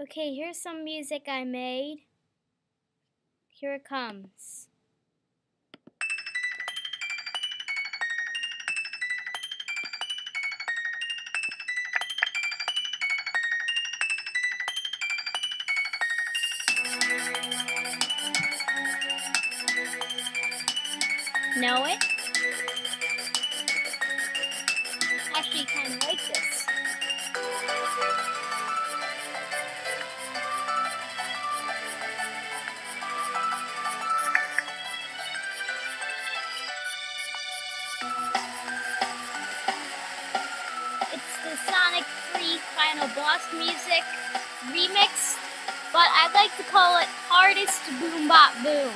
Okay, here's some music I made. Here it comes. Know it? Actually, kind of like this. 3 Final Boss music remix, but I'd like to call it Hardest Boombot Boom.